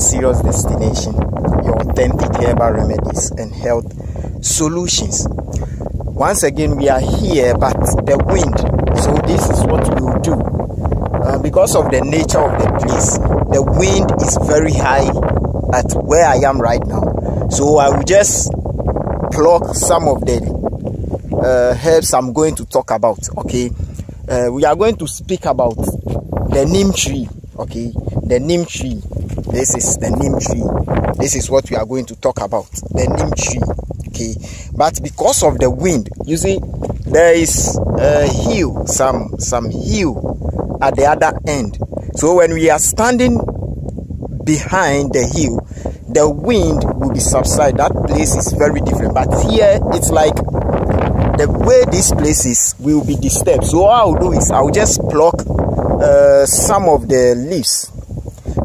Sirius Destination, your authentic herbal remedies and health solutions. Once again, we are here, but the wind. So this is what we will do. Uh, because of the nature of the place, the wind is very high at where I am right now. So I will just pluck some of the uh, herbs I'm going to talk about. Okay, uh, we are going to speak about the neem tree. Okay, the neem tree. This is the neem tree. This is what we are going to talk about. The neem tree. Okay, but because of the wind, you see, there is a hill, some some hill at the other end. So when we are standing behind the hill, the wind will be subside. That place is very different. But here it's like the way this place is will be disturbed. So what I'll do is I'll just pluck uh, some of the leaves.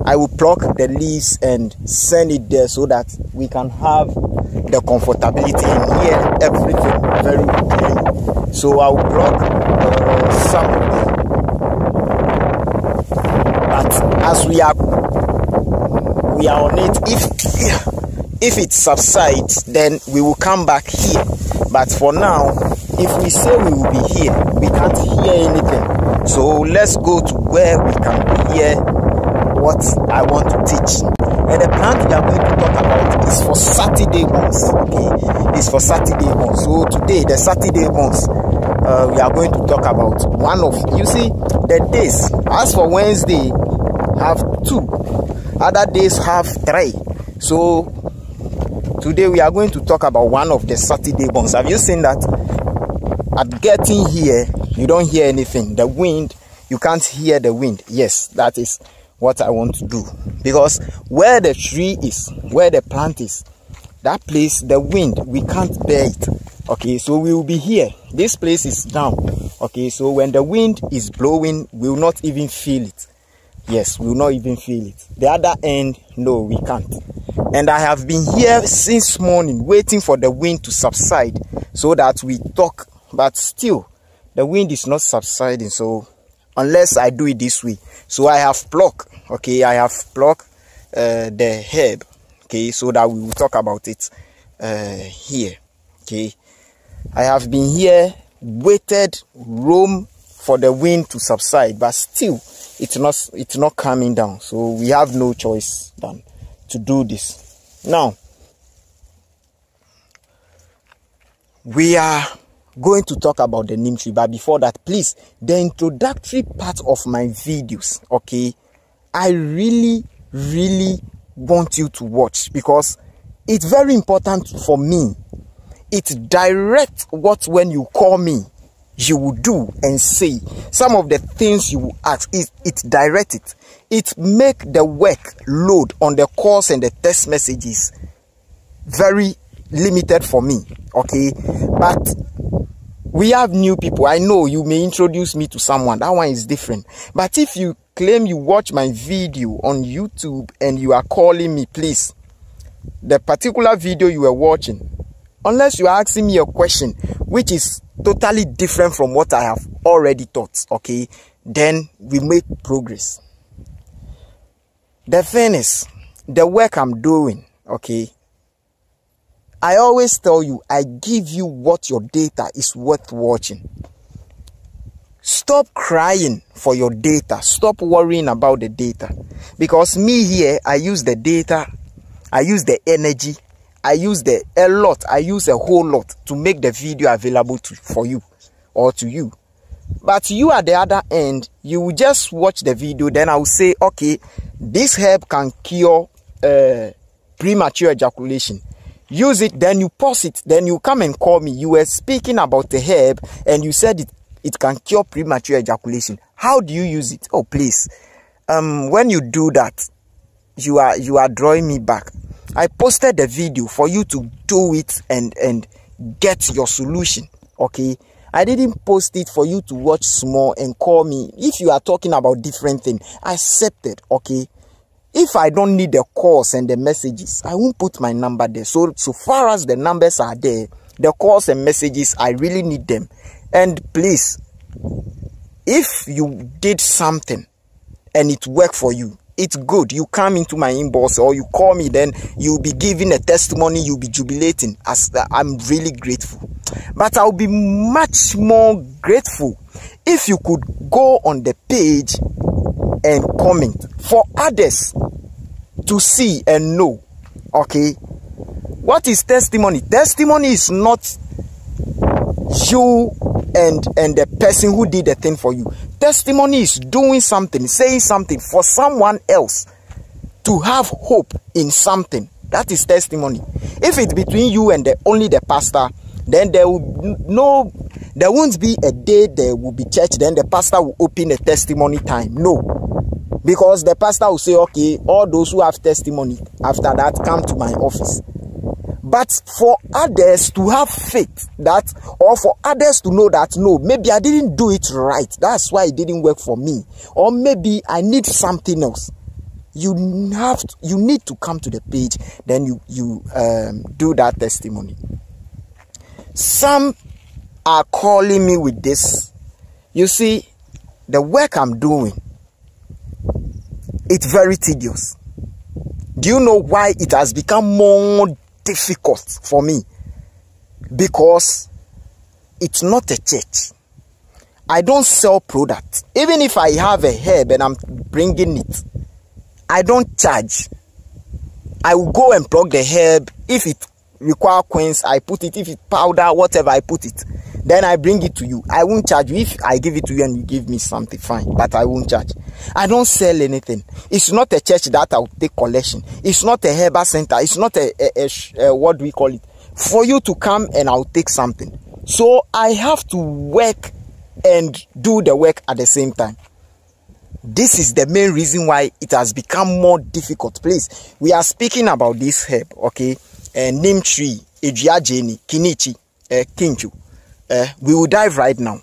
I will pluck the leaves and send it there so that we can have the comfortability and hear everything very clearly. So I will pluck uh, some of them. But as we are we are on it, if if it subsides, then we will come back here. But for now, if we say we will be here, we can't hear anything. So let's go to where we can hear what I want to teach. And the plant we are going to talk about is for Saturday ones. Okay, it's for Saturday ones. So today, the Saturday ones, uh, we are going to talk about one of you see the days. As for Wednesday, have two. Other days have three. So today we are going to talk about one of the Saturday ones. Have you seen that? At getting here, you don't hear anything. The wind, you can't hear the wind. Yes, that is what I want to do. Because where the tree is, where the plant is, that place, the wind, we can't bear it. Okay, so we will be here. This place is down. Okay, so when the wind is blowing, we will not even feel it. Yes, we will not even feel it. The other end, no, we can't. And I have been here since morning waiting for the wind to subside so that we talk. But still, the wind is not subsiding. So unless I do it this way. So I have plucked, okay, I have plucked uh, the herb, okay, so that we will talk about it uh, here, okay. I have been here, waited, roam for the wind to subside, but still it's not it's not coming down. So we have no choice than to do this. Now we are going to talk about the neem tree but before that please the introductory part of my videos okay i really really want you to watch because it's very important for me. It direct what when you call me you will do and say. Some of the things you will ask it, it direct it. It make the work load on the calls and the text messages very limited for me okay? But we have new people. I know you may introduce me to someone. That one is different. But if you claim you watch my video on youtube and you are calling me please the particular video you are watching unless you are asking me a question which is totally different from what I have already taught, okay, then we make progress. The thing is, the work I'm doing, okay, I always tell you, I give you what your data is worth watching. Stop crying for your data. Stop worrying about the data. Because me here, I use the data, I use the energy, I use the a lot, I use a whole lot to make the video available to for you or to you. But you at the other end, you will just watch the video, then I will say, okay, this herb can cure uh, premature ejaculation. Use it, then you pause it, then you come and call me. You were speaking about the herb and you said it, it can cure premature ejaculation. How do you use it? Oh, please. Um, when you do that, you are you are drawing me back. I posted the video for you to do it and and get your solution. Okay. I didn't post it for you to watch small and call me. If you are talking about different thing, I accept it. Okay. If I don't need the calls and the messages, I won't put my number there. So so far as the numbers are there, the calls and messages, I really need them. And please, if you did something and it worked for you, it's good you come into my inbox or you call me then you'll be giving a testimony you'll be jubilating as uh, i'm really grateful but i'll be much more grateful if you could go on the page and comment for others to see and know. Okay? What is testimony? Testimony is not you and and the person who did the thing for you. Testimony is doing something saying something for someone else to have hope in something. That is testimony. If it's between you and the, only the pastor then there will no there won't be a day there will be church then the pastor will open a testimony time. No because the pastor will say okay all those who have testimony after that come to my office. But for others to have faith that or for others to know that no maybe i didn't do it right. That's why it didn't work for me. Or maybe i need something else. You have to, you need to come to the page then you you um, do that testimony. Some are calling me with this. You see the work i'm doing it's very tedious do you know why it has become more difficult for me because it's not a church. I don't sell products. Even if I have a herb and I'm bringing it, I don't charge. I will go and plug the herb. If it require coins, I put it. If it powder, whatever, I put it. Then I bring it to you. I won't charge you. If I give it to you and you give me something, fine. But I won't charge. I don't sell anything. It's not a church that I'll take collection. It's not a herbal center. It's not a, a, a, a what do we call it? For you to come and I'll take something. So I have to work and do the work at the same time. This is the main reason why it has become more difficult. Please, we are speaking about this herb, okay? Uh, neem tree, Ejiajeni, Kinichi, uh, Kinchu. Uh, we will dive right now.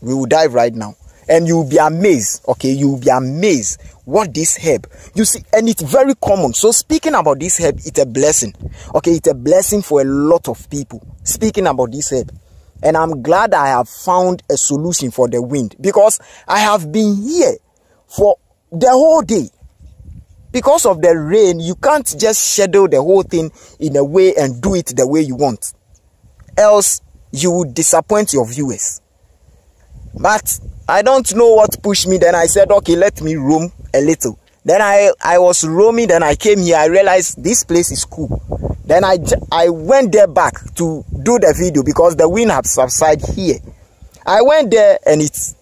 We will dive right now. And you will be amazed, okay? You will be amazed what this herb, you see, and it's very common. So speaking about this herb, it's a blessing. Okay, it's a blessing for a lot of people. Speaking about this herb. And I'm glad I have found a solution for the wind because I have been here for the whole day. Because of the rain, you can't just schedule the whole thing in a way and do it the way you want. Else, you will disappoint your viewers. But I don't know what pushed me. Then I said, okay, let me roam a little. Then I, I was roaming. Then I came here. I realized this place is cool. Then I, I went there back to do the video because the wind had subsided here. I went there and it's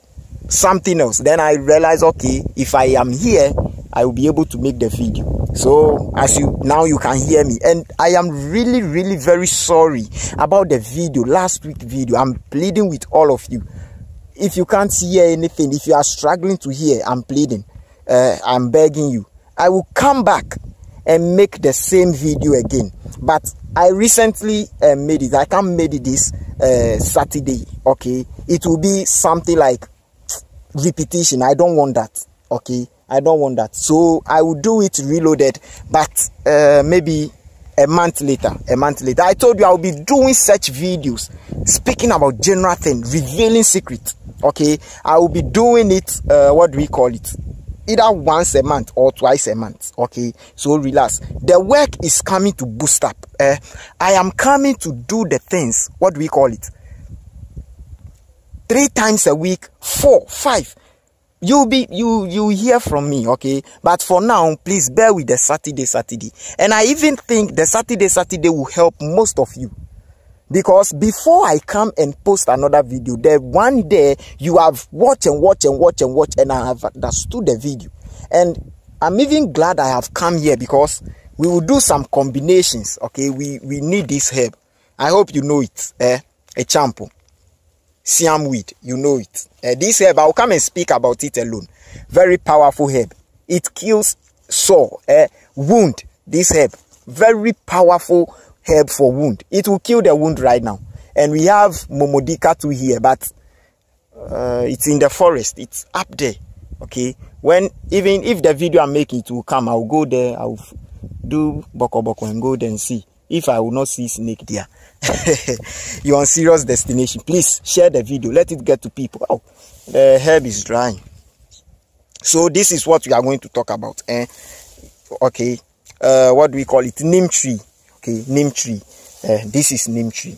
something else. Then I realized, okay, if I am here, I will be able to make the video. So as you now you can hear me, and I am really, really very sorry about the video, last week video. I'm pleading with all of you. If you can't hear anything, if you are struggling to hear, I'm pleading. Uh, I'm begging you. I will come back and make the same video again. But I recently uh, made it. I can't make it this uh, Saturday. Okay, it will be something like repetition. I don't want that. Okay, I don't want that. So I will do it reloaded, but uh, maybe a month later. A month later, I told you I will be doing such videos, speaking about general things, revealing secrets. Okay, I will be doing it. Uh, what do we call it? Either once a month or twice a month. Okay, so relax. The work is coming to boost up. Uh, I am coming to do the things. What do we call it? Three times a week, four, five. You'll be you you hear from me okay? But for now please bear with the saturday saturday. And i even think the saturday saturday will help most of you. Because before i come and post another video the one day you have watched and watched and watched and watched and i have understood the video. And i'm even glad i have come here because we will do some combinations okay? We we need this help. i hope you know it eh? Acheampong siam weed. You know it. Uh, this herb i'll come and speak about it alone. Very powerful herb. It kills sore uh, wound this herb. Very powerful herb for wound. It will kill the wound right now. And we have momordica too here but uh, it's in the forest. It's up there okay? When even if the video i'm making it will come i'll go there. I'll do boko boko and go there and see if i will not see snake there you're on Sirius Destination please share the video let it get to people oh the herb is drying So this is what we are going to talk about. Eh? Okay. Uh, what do we call it? Neem tree. Okay, neem tree. Uh, this is name tree.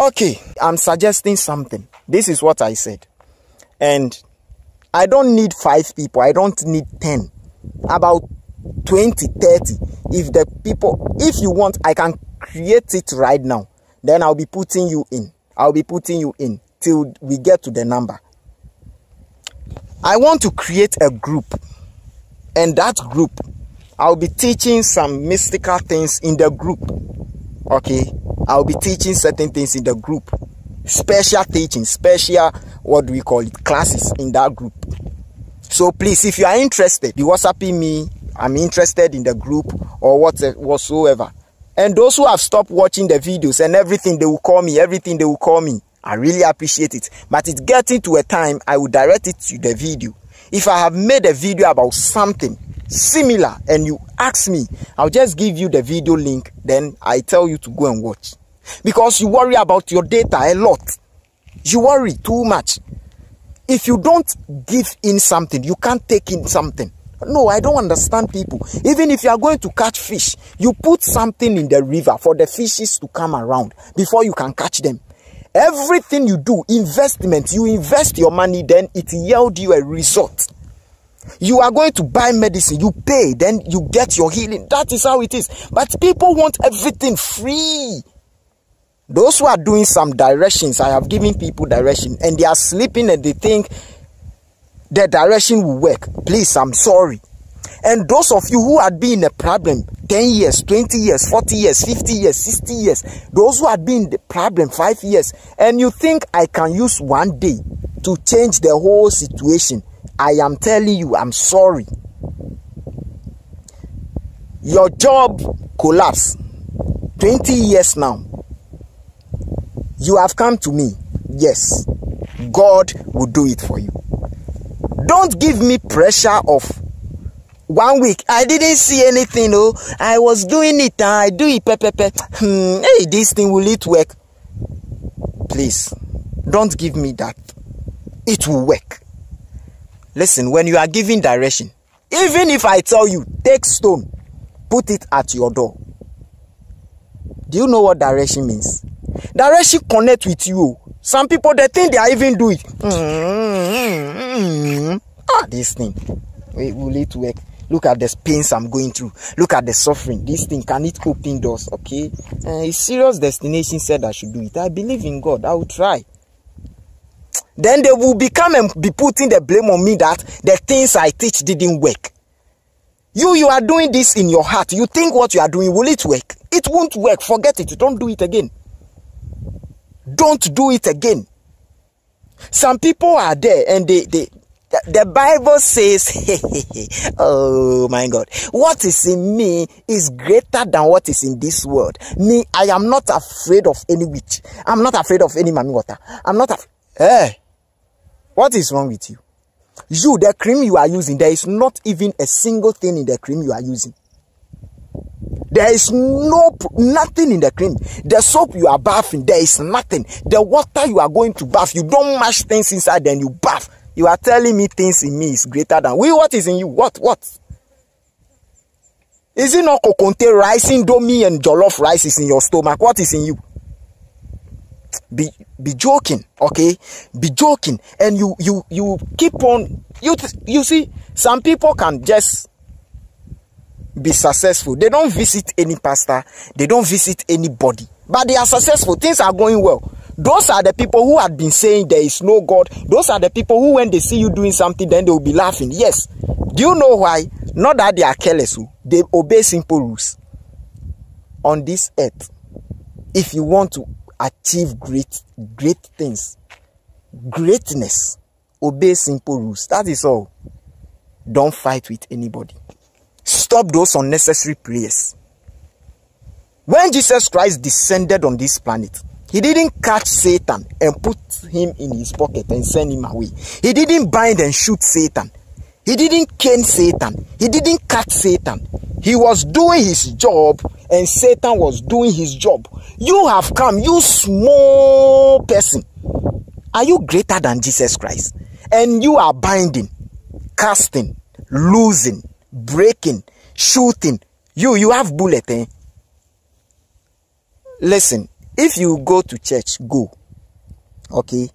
Okay, I'm suggesting something. This is what I said. And I don't need five people. I don't need 10. About 20, 30. If the people, if you want, I can create it right now. Then I'll be putting you in. I'll be putting you in till we get to the number. I want to create a group. And that group, I'll be teaching some mystical things in the group. Okay? I'll be teaching certain things in the group. Special teaching, special, what do we call it, classes in that group. So please, if you are interested, you WhatsApp me. I'm interested in the group or what whatsoever. And those who have stopped watching the videos and everything, they will call me. Everything they will call me. I really appreciate it. But it's getting to a time I will direct it to the video. If I have made a video about something similar and you ask me, I'll just give you the video link. Then I tell you to go and watch. Because you worry about your data a lot. You worry too much. If you don't give in something, you can't take in something. No, I don't understand people. Even if you are going to catch fish, you put something in the river for the fishes to come around before you can catch them. Everything you do, investment, you invest your money, then it yield you a result. You are going to buy medicine, you pay, then you get your healing. That is how it is. But people want everything free. Those who are doing some directions, I have given people direction and they are sleeping and they think the direction will work. Please, I'm sorry. And those of you who had been in a problem 10 years, 20 years, 40 years, 50 years, 60 years, those who had been in the problem 5 years, and you think I can use one day to change the whole situation, I am telling you, I'm sorry. Your job collapsed 20 years now you have come to me. Yes, God will do it for you. Don't give me pressure of one week. I didn't see anything. Oh, I was doing it. Uh, I do it. Pe, pe, pe. Hmm, hey, this thing will it work? Please, don't give me that. It will work. Listen, when you are giving direction, even if I tell you, take stone, put it at your door. Do you know what direction means? direction connect with you some people they think they are even do it. Mm-hmm. ah this thing. Wait, will it work. Look at the pains i'm going through. Look at the suffering. This thing can it open doors? Okay. Uh, a Sirius Destination said i should do it. I believe in god. I will try. Then they will become and be putting the blame on me that the things i teach didn't work. You you are doing this in your heart. You think what you are doing will it work? It won't work. Forget it. Don't do it again don't do it again. Some people are there and they, they the Bible says, oh my God, what is in me is greater than what is in this world. Me, I am not afraid of any witch. I'm not afraid of any mami water. I'm not afraid. Hey, what is wrong with you? You, the cream you are using, there is not even a single thing in the cream you are using. There is no nothing in the cream. The soap you are bathing, there is nothing. The water you are going to bath, you don't mash things inside, then you bath. You are telling me things in me is greater than we. What is in you? What? What? Is it not kokonte rice, indomie, and jollof rice is in your stomach? What is in you? Be be joking, okay? Be joking, and you you you keep on. You you see, some people can just be successful. They don't visit any pastor, they don't visit anybody, but they are successful. Things are going well. Those are the people who had been saying there is no God. Those are the people who, when they see you doing something, then they will be laughing. Yes. Do you know why? Not that they are careless, oh. they obey simple rules. On this earth, if you want to achieve great, great things, greatness, obey simple rules. That is all. Don't fight with anybody. Stop those unnecessary prayers. When Jesus Christ descended on this planet, he didn't catch Satan and put him in his pocket and send him away. He didn't bind and shoot Satan. He didn't cane Satan. He didn't cut Satan. He was doing his job and Satan was doing his job. You have come, you small person. Are you greater than Jesus Christ? and you are binding, casting, losing, breaking, shooting. You you have bullet, eh? Listen, if you go to church, go. Okay?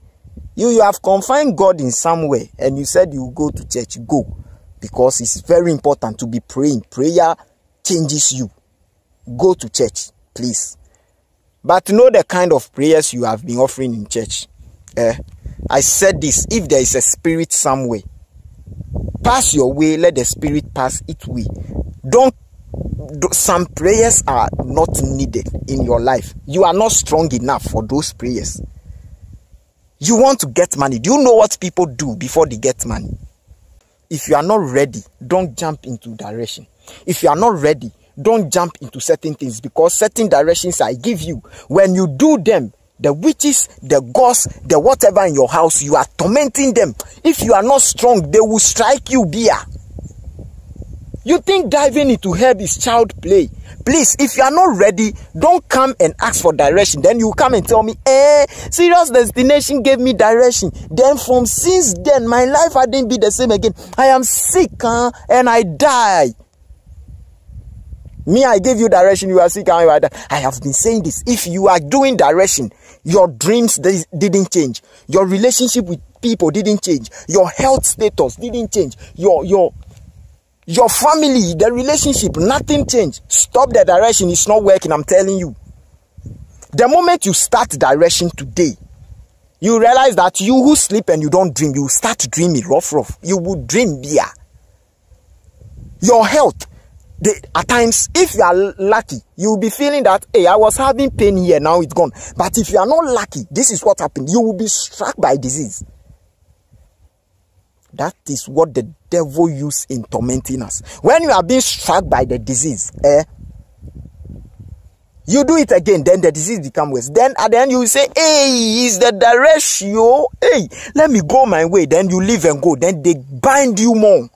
You you have confined God in some way and you said you go to church, go. Because it's very important to be praying. Prayer changes you. Go to church, please. But know the kind of prayers you have been offering in church. Eh? I said this if there is a spirit somewhere, pass your way, let the spirit pass its way. Don't some prayers are not needed in your life. You are not strong enough for those prayers. You want to get money. Do you know what people do before they get money? If you are not ready, don't jump into direction. If you are not ready, don't jump into certain things because certain directions I give you, when you do them, the witches, the ghosts, the whatever in your house, you are tormenting them. If you are not strong, they will strike you beer. You think diving into help is child play? Please, if you are not ready, don't come and ask for direction. Then you come and tell me, eh, Sirius Destination gave me direction. Then from since then, my life I didn't be the same again. I am sick, huh, and I die. Me, I gave you direction, you are sick, and I die. I have been saying this. If you are doing direction, your dreams didn't change. Your relationship with people didn't change. Your health status didn't change. Your your your family, the relationship, nothing changed. Stop the direction, it's not working, I'm telling you. The moment you start direction today, you realize that you who sleep and you don't dream, you start dreaming rough, rough. You will dream beer. Your health, they, at times, if you are lucky, you will be feeling that, hey, I was having pain here, now it's gone. But if you are not lucky, this is what happened. You will be struck by disease. That is what the devil use in tormenting us. When you are being struck by the disease, eh, you do it again, then the disease become worse. Then at the end you say, hey, is the ratio? Hey, let me go my way. Then you leave and go. Then they bind you more.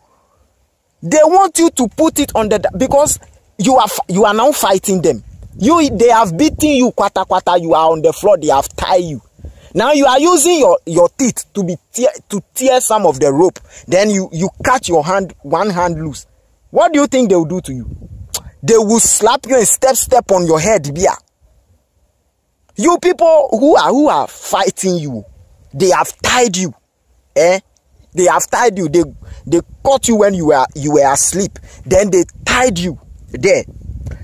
They want you to put it on the because you are you are now fighting them. You they have beaten you quarter quarter. You are on the floor. They have tied you. Now you are using your, your teeth to be tear, to tear some of the rope. Then you, you cut your hand, one hand loose. What do you think they will do to you? They will slap you and step step on your head, Bia. You people who are who are fighting you, they have tied you. Eh? They have tied you. They they caught you when you were you were asleep. Then they tied you there.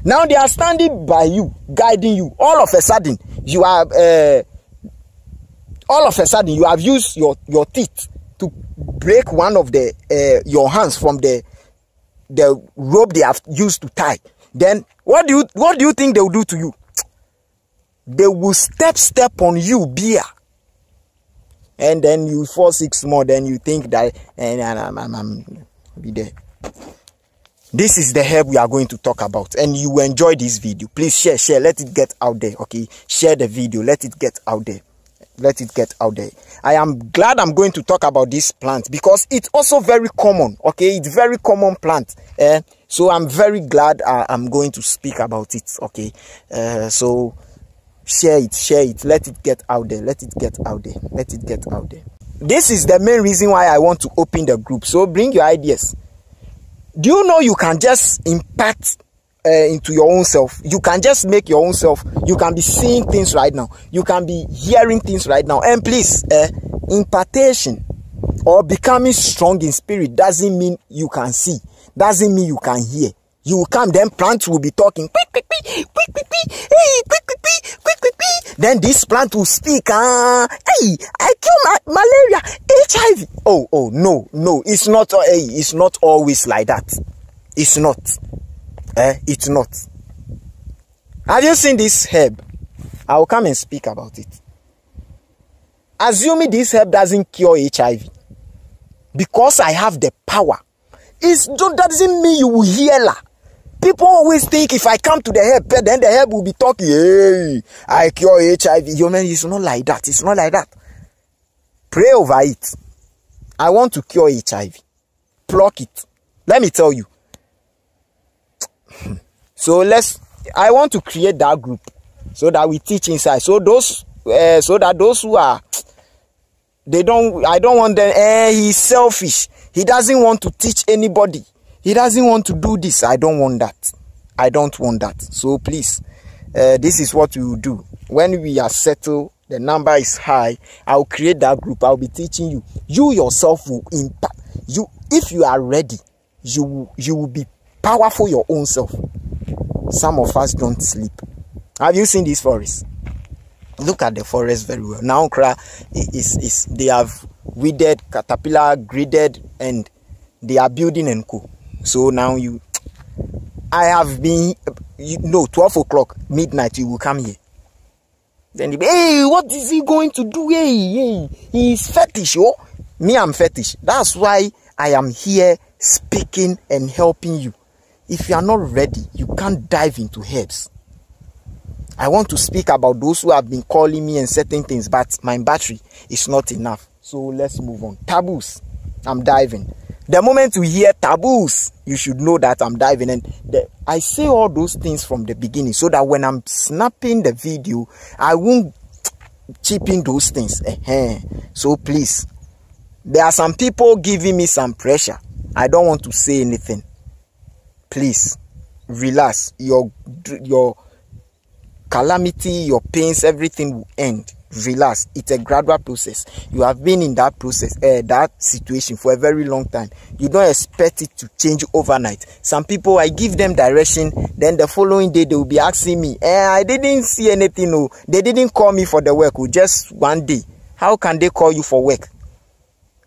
Now they are standing by you, guiding you. All of a sudden, you are uh, all of a sudden you have used your your teeth to break one of the uh, your hands from the the rope they have used to tie then what do you what do you think they will do to you they will step step on you beer and then you fall six more then you think that and, and I'm, I'm, I'm be there. This is the herb we are going to talk about. And you enjoy this video. Please share share. Let it get out there okay? Share the video. Let it get out there. Let it get out there. I am glad i'm going to talk about this plant because it's also very common okay? It's very common plant eh? so i'm very glad uh, i'm going to speak about it okay? Uh, so share it share it let it get out there let it get out there let it get out there this is the main reason why i want to open the group so bring your ideas do you know you can just impact uh, into your own self. You can just make your own self. You can be seeing things right now. You can be hearing things right now. And please, uh, impartation or becoming strong in spirit doesn't mean you can see. Doesn't mean you can hear. You will come, then plants will be talking. Quick, quick, quick, quick, quick, quick, hey, quick, quick, quick, quick, quick, quick. Then this plant will speak. Ah, uh, hey, I kill ma malaria, HIV. Oh, oh, no, no, it's not. Hey, it's not always like that. It's not. Eh, it's not. Have you seen this herb? I will come and speak about it. Assuming this herb doesn't cure HIV, because I have the power, it doesn't mean you will heal her. People always think if I come to the help, then the help will be talking, hey, I cure HIV. You man, it's not like that. It's not like that. Pray over it. I want to cure HIV. Pluck it. Let me tell you, so let's i want to create that group so that we teach inside so those uh, so that those who are they don't i don't want them eh he's selfish he doesn't want to teach anybody he doesn't want to do this. I don't want that. I don't want that. So please uh, this is what we will do. When we are settled the number is high i'll create that group. I'll be teaching you. You yourself will impact. You if you are ready you you will be powerful your own self. Some of us don't sleep. Have you seen this forest? Look at the forest very well. Now is is they have weeded caterpillar graded and they are building and co so now you i have been you know 12 o'clock midnight you will come here then hey what is he going to do hey hey he's fetish oh me i'm fetish that's why i am here speaking and helping you if you are not ready you can't dive into herbs I want to speak about those who have been calling me and certain things, but my battery is not enough. So let's move on. Taboos. I'm diving. The moment you hear taboos, you should know that I'm diving. And the, I say all those things from the beginning so that when I'm snapping the video, I won't chip in those things. So please, there are some people giving me some pressure. I don't want to say anything. Please, relax. Your your calamity, your pains, everything will end. Relax. It's a gradual process. You have been in that process, uh, that situation for a very long time. You don't expect it to change overnight. Some people, I give them direction, then the following day they will be asking me, eh, I didn't see anything. No, they didn't call me for the work. Oh, just one day. How can they call you for work?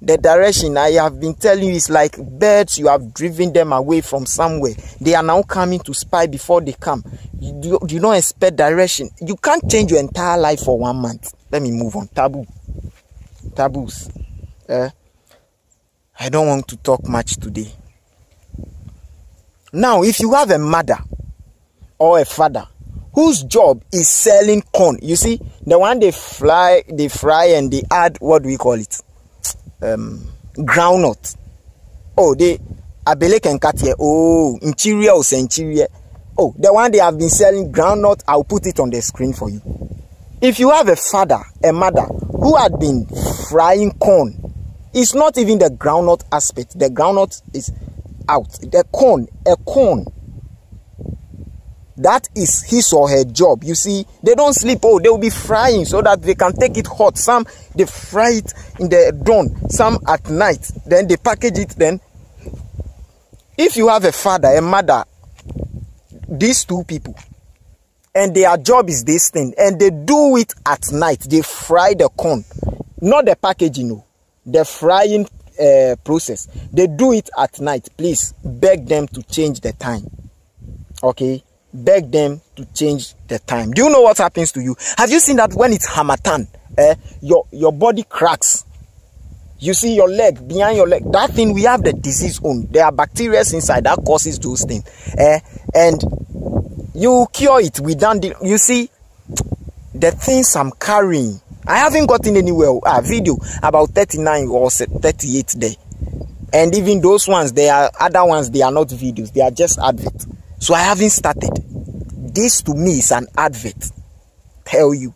the direction I have been telling you is like birds, you have driven them away from somewhere. They are now coming to spy before they come. You, you don't expect direction. You can't change your entire life for one month. Let me move on. Taboo. Taboos. Uh, I don't want to talk much today. Now, if you have a mother or a father whose job is selling corn, you see, the one they fly, they fry and they add, what do we call it? um, groundnut. Oh, they abele can cut here. Oh, interior or interior. Oh, the one they have been selling groundnut, I'll put it on the screen for you. If you have a father, a mother who had been frying corn, it's not even the groundnut aspect. The groundnut is out. The corn, a corn that is his or her job. You see, they don't sleep. Oh, they will be frying so that they can take it hot. Some they fry it in the dawn, some at night. Then they package it. Then, if you have a father, a mother, these two people, and their job is this thing, and they do it at night. They fry the corn, not the packaging, no, the frying uh, process. They do it at night. Please beg them to change the time. Okay beg them to change the time. Do you know what happens to you? Have you seen that when it's Harmattan, eh, your, your body cracks? You see your leg, behind your leg, that thing we have the disease on. There are bacteria inside that causes those things. Eh, and you cure it without the, you see, the things I'm carrying. I haven't gotten anywhere. Ah, video about 39 or 38 there. And even those ones, they are other ones, they are not videos, they are just adverts. So I haven't started. This to me is an advert. Tell you.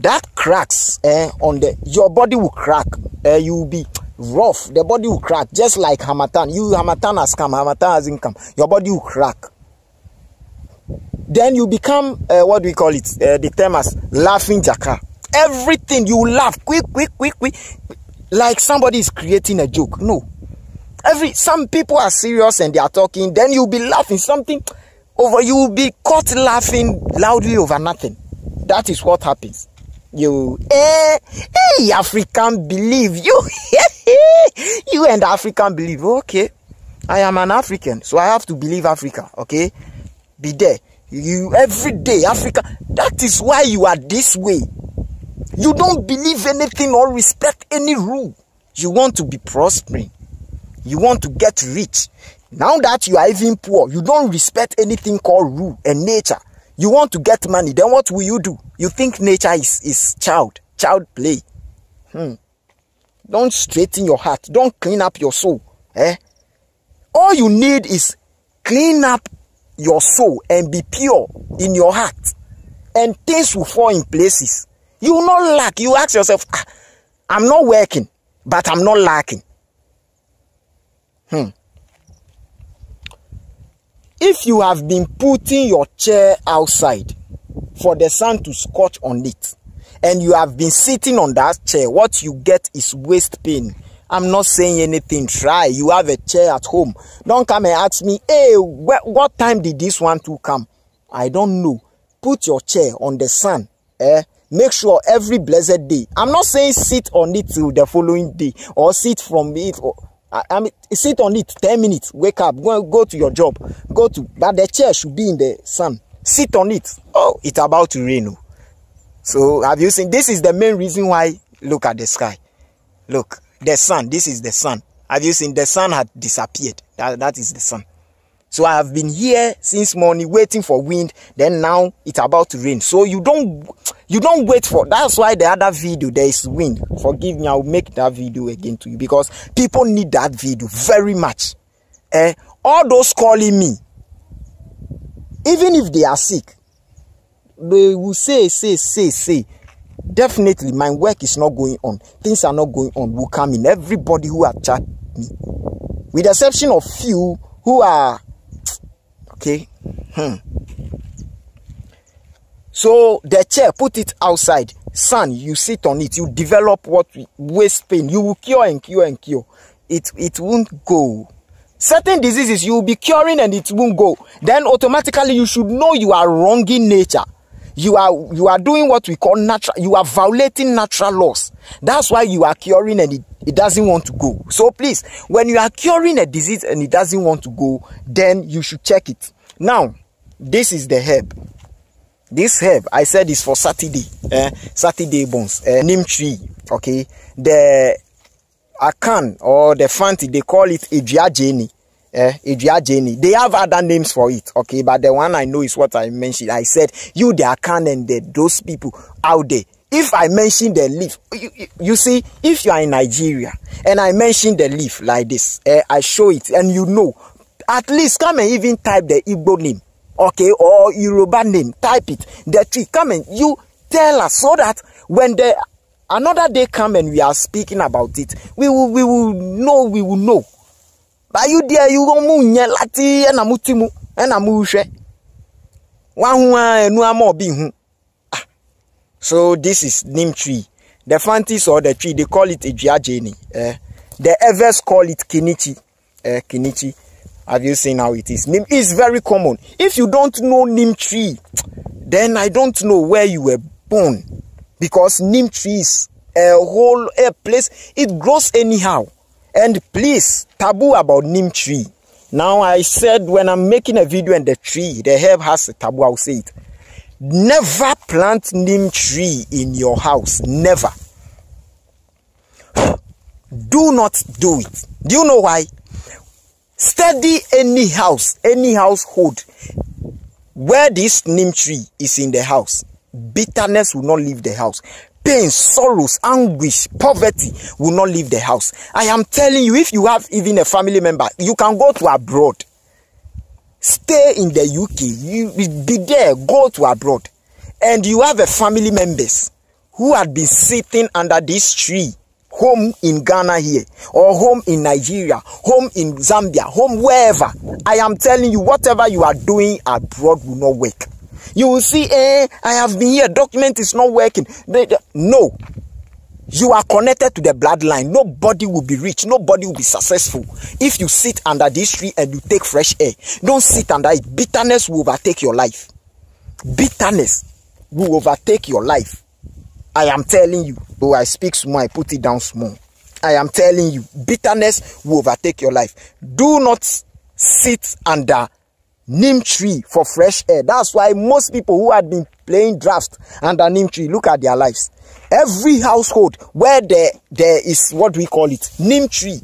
That cracks eh, on the your body will crack. Eh, you will be rough. The body will crack. Just like Harmattan. You Harmattan has come, Harmattan hasn't come. Your body will crack. Then you become uh, what do we call it? Uh, the term as laughing jacka. Everything you laugh quick, quick, quick, quick. Like somebody is creating a joke. No Every some people are serious and they are talking, then you'll be laughing something over. You will be caught laughing loudly over nothing. That is what happens. You, eh, hey, African believe you, you and African believe. Okay, I am an African, so I have to believe Africa. Okay, be there. You every day, Africa. That is why you are this way. You don't believe anything or respect any rule. You want to be prospering you want to get rich. Now that you are even poor, you don't respect anything called rule and nature. You want to get money, then what will you do? You think nature is, is child, child play. Hmm. Don't straighten your heart. Don't clean up your soul. Eh? All you need is clean up your soul and be pure in your heart. And things will fall in places. You will not lack. You ask yourself, ah, I'm not working, but I'm not lacking. Hmm. If you have been putting your chair outside for the sun to scorch on it, and you have been sitting on that chair, what you get is waist pain. I'm not saying anything. Try. You have a chair at home. Don't come and ask me, hey, wh what time did this one to come? I don't know. Put your chair on the sun. Eh? Make sure every blessed day. I'm not saying sit on it till the following day or sit from it. Or, I, I mean, sit on it 10 minutes. Wake up. Go, go to your job. Go to. But the chair should be in the sun. Sit on it. Oh, it's about to rain. Oh. So have you seen? This is the main reason why. Look at the sky. Look, the sun. This is the sun. Have you seen? The sun had disappeared. That, that is the sun. So I have been here since morning waiting for wind. Then now it's about to rain. So you don't you don't wait for that's why the other video there is wind. Forgive me, I'll make that video again to you because people need that video very much. Eh, all those calling me, even if they are sick, they will say, say, say, say. Definitely, my work is not going on. Things are not going on. Will come in. Everybody who chat me, with the exception of few who are okay. Hmm. So the chair, put it outside. Sun, you sit on it. You develop what waist pain. You will cure and cure and cure. It it won't go. Certain diseases you will be curing and it won't go. Then automatically you should know you are wrong in nature you are you are doing what we call natural you are violating natural laws. That's why you are curing and it, it doesn't want to go. So please when you are curing a disease and it doesn't want to go then you should check it. Now this is the herb. This herb i said is for saturday eh, saturday bones uh, neem tree okay? The akan or the fanti they call it Adriageni eh, Adriageni. They have other names for it, okay? But the one I know is what I mentioned. I said, you, the Akan and the, those people out there. If I mention the leaf, you, you, you, see, if you are in Nigeria and I mention the leaf like this, eh, I show it and you know, at least come and even type the Igbo name, okay, or Yoruba name, type it, the tree, come and you tell us so that when the another day come and we are speaking about it, we will, we will know, we will know bayu deɛ yi wɔn mu nyɛ lati ɛna mu ti mu ɛna mu hwɛ wahu a ama obi hu ah. So this is neem tree. The fantis or the tree they call it ejiajeni eh? The others call it kinichi eh kinichi. Have you seen how it is? Neem is very common. If you don't know neem tree then i don't know where you were born. Because neem trees a whole a place. It grows anyhow and please, taboo about neem tree. Now I said when I'm making a video and the tree, the herb has a taboo, I'll say it. Never plant neem tree in your house. Never. Do not do it. Do you know why? Study any house, any household where this neem tree is in the house. Bitterness will not leave the house pain, sorrows, anguish, poverty will not leave the house. I am telling you, if you have even a family member, you can go to abroad. Stay in the UK. You be there, go to abroad. And you have a family members who had been sitting under this tree, home in Ghana here, or home in Nigeria, home in Zambia, home wherever. I am telling you, whatever you are doing abroad will not work. You will see, eh, I have been here, document is not working. No. You are connected to the bloodline. Nobody will be rich. Nobody will be successful. If you sit under this tree and you take fresh air, don't sit under it. Bitterness will overtake your life. Bitterness will overtake your life. I am telling you. Though I speak small, I put it down small. I am telling you, bitterness will overtake your life. Do not sit under neem tree for fresh air. That's why most people who had been playing draft under neem tree, look at their lives. Every household where there, there is what we call it, neem tree,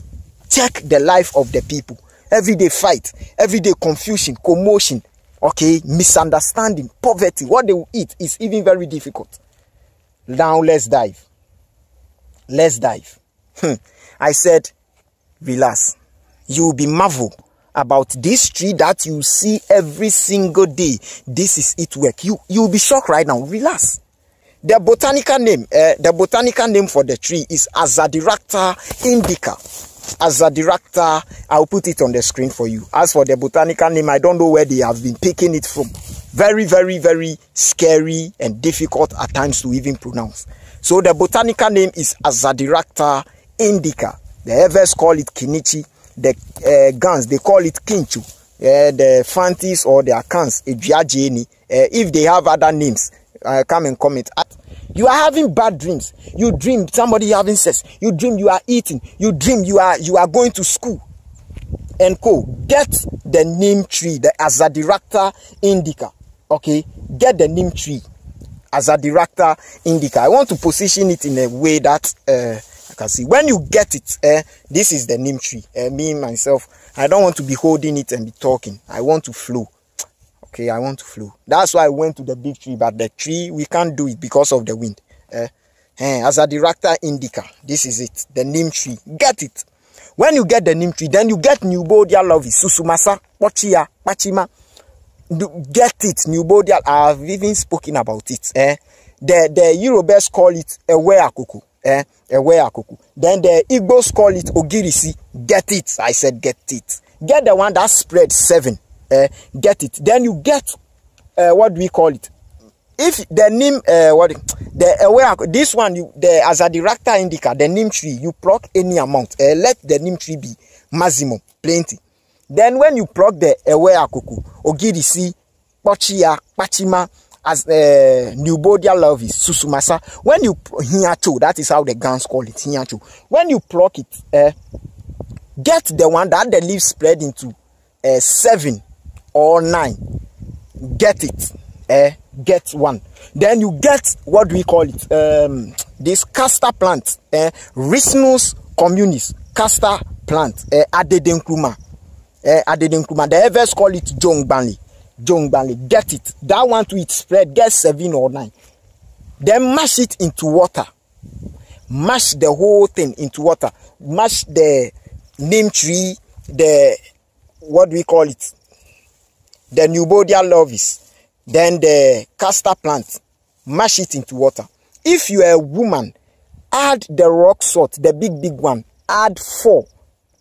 check the life of the people. Everyday fight, everyday confusion, commotion, okay, misunderstanding, poverty. What they will eat is even very difficult. Now let's dive. Let's dive. Hmm. I said, relax. You will be marvel about this tree that you see every single day. This is it work. You you'll be shocked right now. Relax. the botanical name uh, the botanical name for the tree is azadirachta indica azadirachta i'll put it on the screen for you as for the botanical name i don't know where they have been picking it from very very very scary and difficult at times to even pronounce so the botanical name is azadirachta indica the Ewes call it kinichi the uh, guns they call it kinchu uh, the fantis or the accounts uh, if they have other names uh, come and comment. You are having bad dreams. You dream somebody having sex. You dream you are eating. You dream you are you are going to school. And co get the name tree the azadirachta indica. Okay? Get the name tree azadirachta indica. I want to position it in a way that uh, can see. When you get it uh, this is the neem tree. Uh, me myself i don't want to be holding it and be talking. I want to flow. Okay i want to flow. That's why i went to the big tree but the tree we can't do it because of the wind. Eh? Eh, director, indica this is it. The neem tree. Get it. When you get the neem tree then you get Newbouldia lovi susumasa pochia pachima. Get it. Newbouldia i've even spoken about it. Eh? the the Yorubas call it ewe akoko eh? ewe akoko then the igbos call it ogirisi get it i said get it get the one that spread seven uh, get it. Then you get uh, what do we call it? If the name uh, what the where this one you the as a director indica the name tree you pluck any amount. Uh, let the name tree be maximum plenty. Then when you pluck the ewe akuku ogirisi pochia pachima as uh, Nubodia love is susumasa. When you hiacho, that is how the guns call it hiacho. When you pluck it, uh, get the one that the leaves spread into uh, seven or nine. Get it eh get one. Then you get what do we call it um this castor plant eh Rhizinus communis castor plant eh adedenkruma. Eh adedenkruma. The others call it jongbanli jongbanli get it. That one to it spread get seven or nine. Then mash it into water. Mash the whole thing into water. Mash the neem tree the what do we call it? The Nubodia lovis, then the castor plant, mash it into water. If you are a woman, add the rock salt, the big, big one, add four.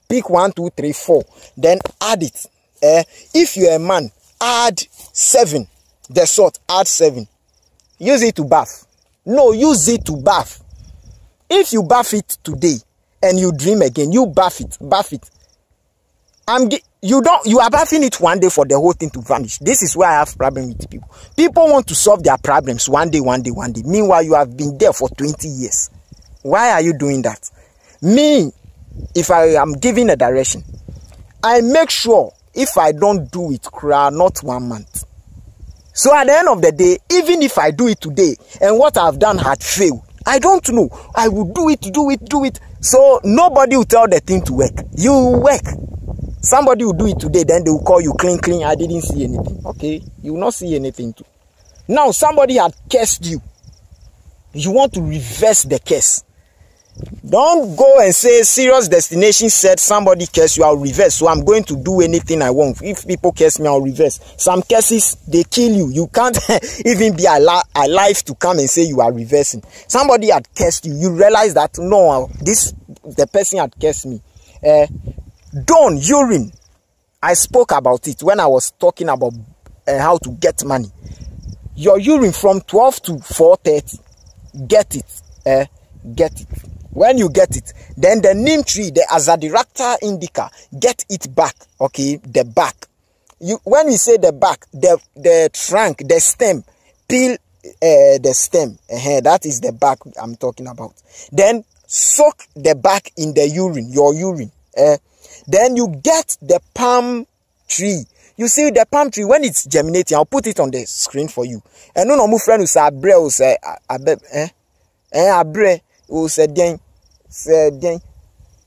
Pick one, two, three, four. Then add it. Uh, if you are a man, add seven. The salt, add seven. Use it to bath. No, use it to bath. If you bath it today and you dream again, you bath it, bath it. I'm you don't you are bathing it one day for the whole thing to vanish. This is why I have problem with people. People want to solve their problems one day, one day, one day. Meanwhile, you have been there for 20 years. Why are you doing that? Me, if I am giving a direction, I make sure if I don't do it, cry not one month. So at the end of the day, even if I do it today and what I've done had failed, I don't know. I will do it, do it, do it. So nobody will tell the thing to work. You work. Somebody will do it today, then they will call you clean, clean. I didn't see anything. Okay, you will not see anything too. Now somebody had cursed you. You want to reverse the curse. Don't go and say serious destination said somebody curse you, I'll reverse. So I'm going to do anything I want. If people curse me, I'll reverse. Some curses, they kill you. You can't even be al alive to come and say you are reversing. Somebody had cursed you. You realize that no, this the person had cursed me. Uh, Don urine. I spoke about it when I was talking about uh, how to get money. Your urine from 12 to 4.30, get it. Uh, get it. When you get it, then the neem tree, the Azadirachta indica, get it back. Okay, the back. You when we say the back, the the trunk, the stem, peel uh, the stem. Uh, that is the back I'm talking about. Then soak the back in the urine, your urine. Uh, then you get the palm tree. You see the palm tree when it's germinating, I'll put it on the screen for you. And no no my friend who say abre who say abe eh eh abre who say den den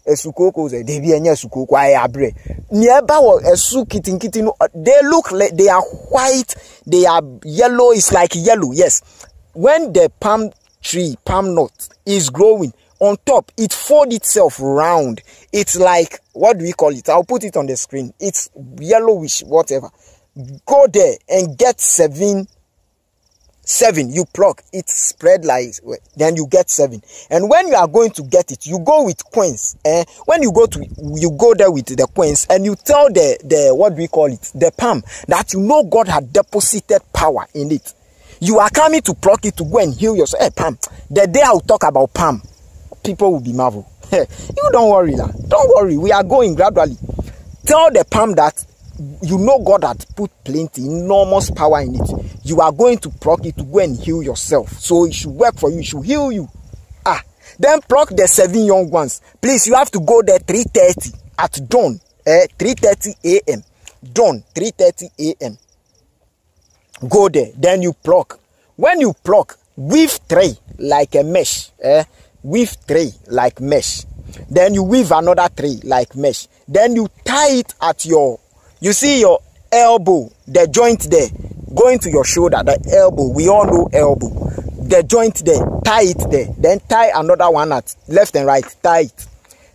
esukoko say debi enye esukoko aye abre. Nearby wo esu kitinkiti no they look like they are white, they are yellow, it's like yellow. Yes. When the palm tree, palm nut is growing, on top it fold itself round it's like what do we call it i'll put it on the screen it's yellowish whatever go there and get seven seven you pluck it spread like then you get seven. And when you are going to get it you go with coins eh? When you go to you go there with the coins and you tell the the what we call it? The palm that you know god had deposited power in it. You are coming to pluck it to go and heal yourself. Hey palm the day i'll talk about palm people will be marvel you don't worry lah. Don't worry we are going gradually. Tell the palm that you know God had put plenty, enormous power in it. You are going to pluck it to go and heal yourself. So it should work for you, it should heal you. Ah, then pluck the seven young ones. Please, you have to go there 3.30 at dawn. Eh, 3.30 a.m. Dawn, 3.30 a.m. Go there, then you pluck. When you pluck, weave three like a mesh. Eh? Weave three like mesh. Then you weave another three like mesh. Then you tie it at your you see your elbow, the joint there, going to your shoulder, the elbow. We all know elbow. The joint there, tie it there. Then tie another one at left and right, tie it.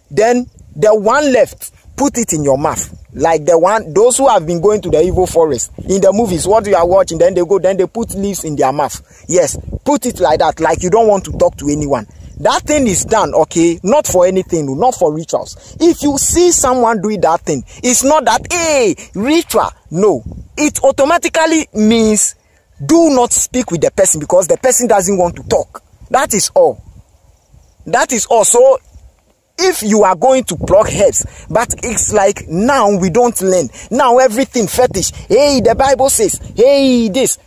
Then the one left, put it in your mouth. Like the one, those who have been going to the evil forest in the movies, what you are watching, then they go, then they put leaves in their mouth. Yes, put it like that, like you don't want to talk to anyone. That thing is done, okay, not for anything, not for rituals. If you see someone doing that thing, it's not that, hey, ritual. No, it automatically means do not speak with the person because the person doesn't want to talk. That is all. That is all. So, if you are going to pluck herbs, but it's like now we don't learn. Now everything fetish. Hey, the Bible says, hey, this.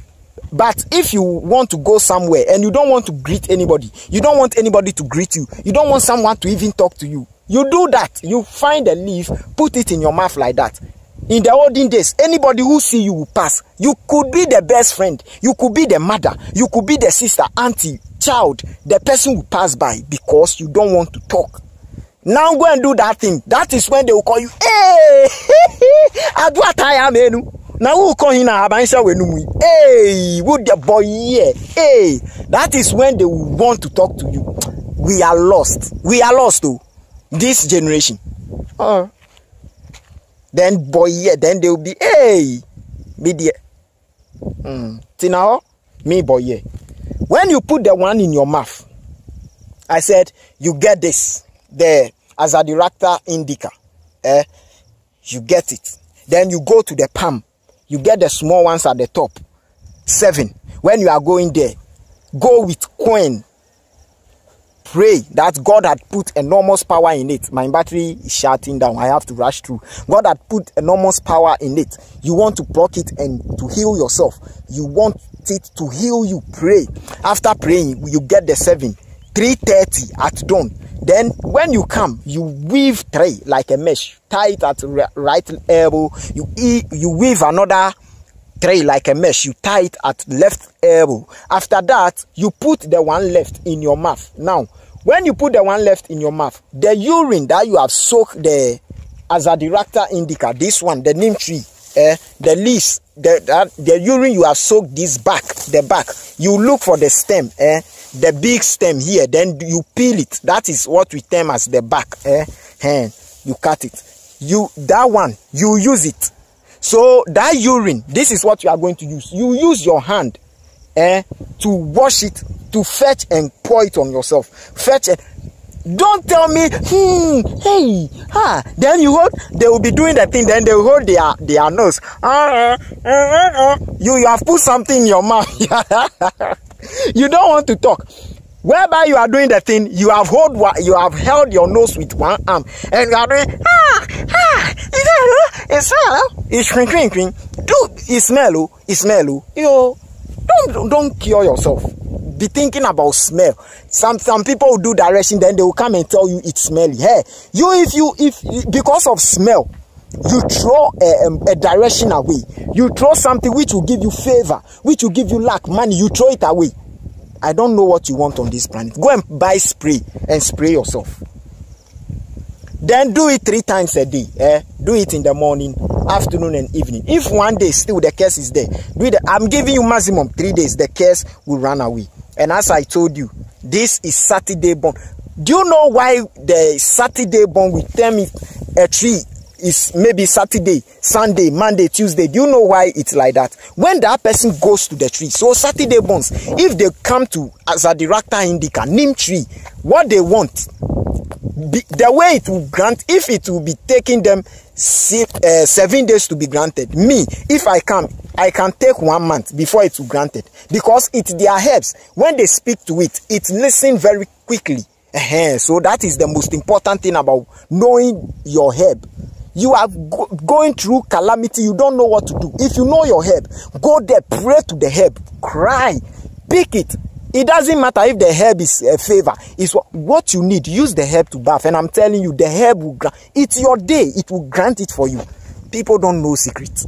But if you want to go somewhere and you don't want to greet anybody, you don't want anybody to greet you, you don't want someone to even talk to you, you do that. You find a leaf, put it in your mouth like that. In the olden days, anybody who see you will pass. You could be the best friend, you could be the mother, you could be the sister, auntie, child. The person will pass by because you don't want to talk. Now go and do that thing. That is when they will call you, hey. Now who call him abansha wenumi? Hey, would the boy here? Hey, that is when they will want to talk to you. We are lost. We are lost though. This generation. Uh, then boy here, then they will be hey, be there. Hmm. Tina, me boy here. When you put the one in your mouth, I said you get this the Azadirachta indica. Eh? You get it. Then you go to the palm you get the small ones at the top. Seven. When you are going there, go with coin. Pray that God had put enormous power in it. My battery is shutting down. I have to rush through. God had put enormous power in it. You want to block it and to heal yourself. You want it to heal you. Pray. After praying, you get the seven. 3.30 at dawn. Then when you come, you weave three like a mesh. Tie it at right elbow. You you weave another three like a mesh. You tie it at left elbow. After that, you put the one left in your mouth. Now, when you put the one left in your mouth, the urine that you have soaked the Azadirachta indica, this one, the neem tree, eh, the leaves, the, that, the urine you have soaked this back, the back, you look for the stem, eh, the big stem here then you peel it. That is what we term as the back eh? And you cut it. You that one you use it. So that urine this is what you are going to use. You use your hand eh to wash it to fetch and pour it on yourself. Fetch it don't tell me hmm hey ah then you hold they will be doing the thing then they will hold their their nose. Uh, uh, uh, uh. you you have put something in your mouth you don't want to talk. Whereby you are doing the thing you have hold you have held your nose with one arm and you are doing ah ah is that it's smell it's cring cring cring. Do it smell oh it smell oh you don't don't cure yourself. Be thinking about smell. Some some people will do direction then they will come and tell you it's smelly hey you if you if because of smell you throw a, a, a, direction away. You throw something which will give you favor which will give you luck money you throw it away. I don't know what you want on this planet. Go and buy spray and spray yourself. Then do it three times a day eh? do it in the morning afternoon and evening. If one day still the curse is there do it i'm giving you maximum three days the curse will run away. And as i told you this is saturday born. Do you know why the saturday born will tell me a tree is maybe Saturday, Sunday, Monday, Tuesday. Do you know why it's like that? When that person goes to the tree, so Saturday bonds, if they come to as a director indica, neem tree, what they want, the way it will grant, if it will be taking them se uh, seven days to be granted, me, if I come, I can take one month before it's granted because it's their herbs. When they speak to it, it listen very quickly. Uh-huh. So that is the most important thing about knowing your herb. You are go going through calamity, you don't know what to do. If you know your herb, go there, pray to the herb, cry, pick it. It doesn't matter if the herb is a favor. It's what, what you need. Use the herb to bath. And I'm telling you, the herb will grant. It's your day. It will grant it for you. People don't know secrets.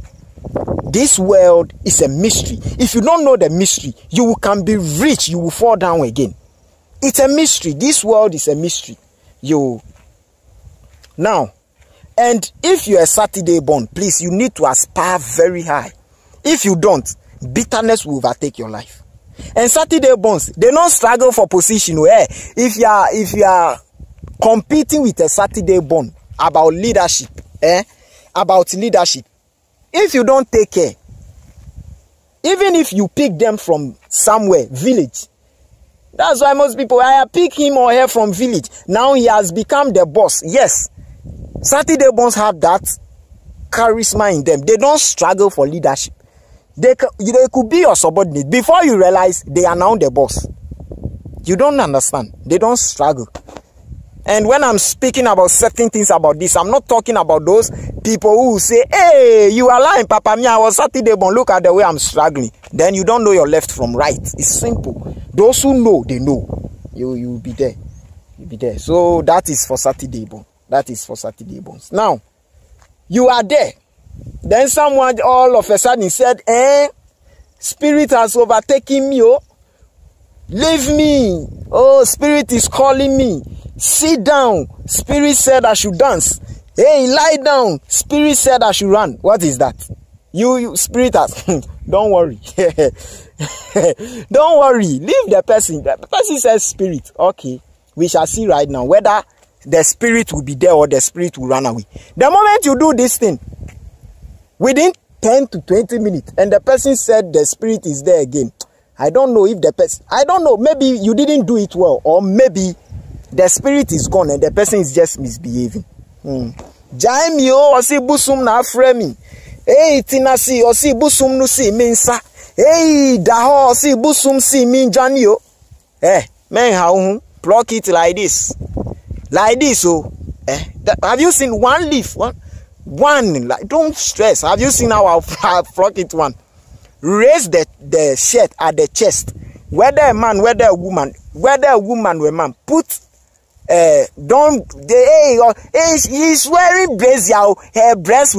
This world is a mystery. If you don't know the mystery, you can be rich. You will fall down again. It's a mystery. This world is a mystery. You now, and if you're a Saturday born, please, you need to aspire very high. If you don't, bitterness will overtake your life. And Saturday borns, they don't struggle for position. Where eh? if you are if you are competing with a Saturday born about leadership, eh? About leadership, if you don't take care, even if you pick them from somewhere, village, that's why most people, I pick him or her from village. Now he has become the boss. Yes. Saturday borns have that charisma in them. They don't struggle for leadership. They, they could be your subordinate. Before you realize, they are now the boss. You don't understand. They don't struggle. And when I'm speaking about certain things about this, I'm not talking about those people who say, hey, you are lying, Papa Me, I was Saturday born. Look at the way I'm struggling. Then you don't know your left from right. It's simple. Those who know, they know. You you'll be there. You'll be there. So that is for Saturday born. That is for Saturday borns. Now, you are there. Then someone all of a sudden said, eh, spirit has overtaken me. Oh, leave me. Oh, spirit is calling me. Sit down. Spirit said I should dance. Hey, lie down. Spirit said I should run. What is that? You, you spirit has. don't worry. don't worry. Leave the person. The person says spirit. Okay. We shall see right now whether the spirit will be there or the spirit will run away. The moment you do this thing, within 10 to 20 minutes, and the person said the spirit is there again. I don't know if the person, I don't know, maybe you didn't do it well, or maybe the spirit is gone and the person is just misbehaving. Hmm. Jaime o osi busum na afre mi. Hey tina si osi busum no si mi nsa. Hey da ho osi busum si mi njani o. Eh, men how pluck it like this. Like this oh. Eh, have you seen one leaf? One one like don't stress. Have you seen how I it one? Raise the the shirt at the chest. Whether a man, whether a woman, whether a woman or a man, put uh, don't they hey, hey he's wearing brazier her breast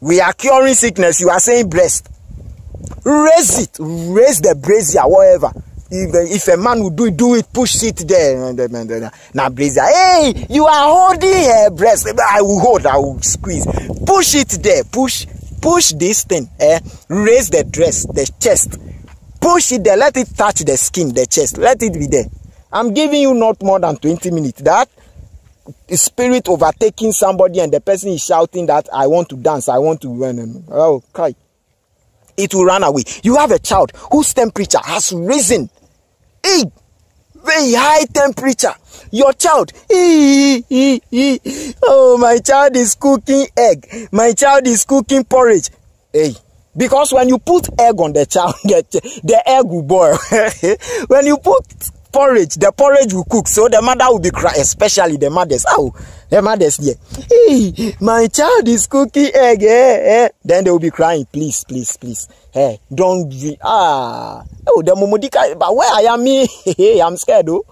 we are curing sickness you are saying breast raise it raise the brazier whatever if, a man would do it do it push it there now brazier hey you are holding her breast i will hold i will squeeze push it there push push this thing eh raise the dress the chest push it there let it touch the skin the chest let it be there I'm giving you not more than 20 minutes. That spirit overtaking somebody and the person is shouting that I want to dance, I want to run. Oh, cry. It will run away. You have a child whose temperature has risen. Hey, very high temperature. Your child, oh, my child is cooking egg. My child is cooking porridge. Hey, because when you put egg on the child, the egg will boil. when you put porridge the porridge will cook so the mother will be crying especially the mothers oh the mothers there hey my child is cooking egg eh, eh. then they will be crying please please please hey don't be ah oh the momodika but where i am me i'm scared though